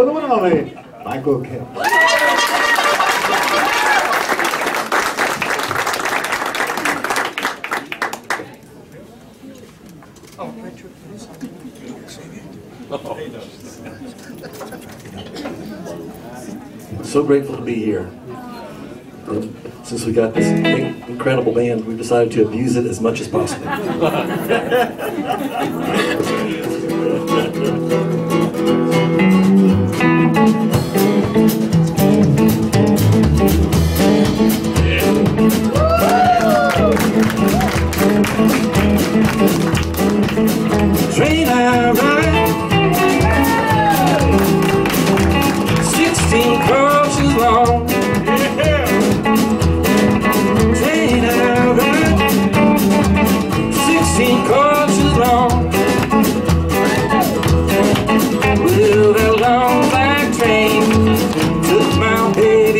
for the one and only Michael Kelsh. So grateful to be here. And since we got this incredible band, we've decided to abuse it as much as possible. Train I ride 16 coaches long Train I ride 16 coaches long Well, that long black train Took my baby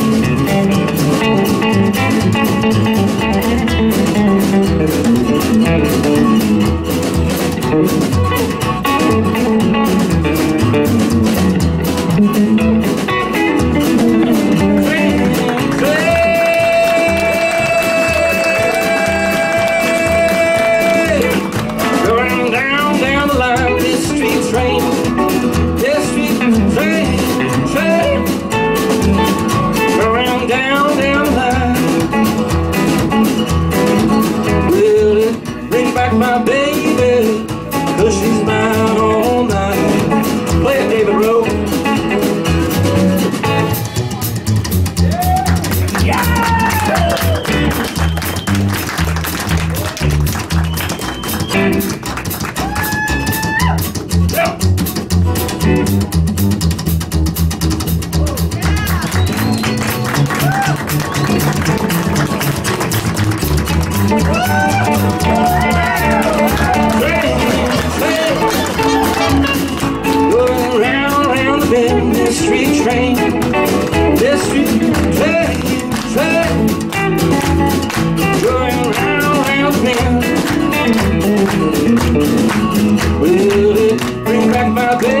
bring back my baby?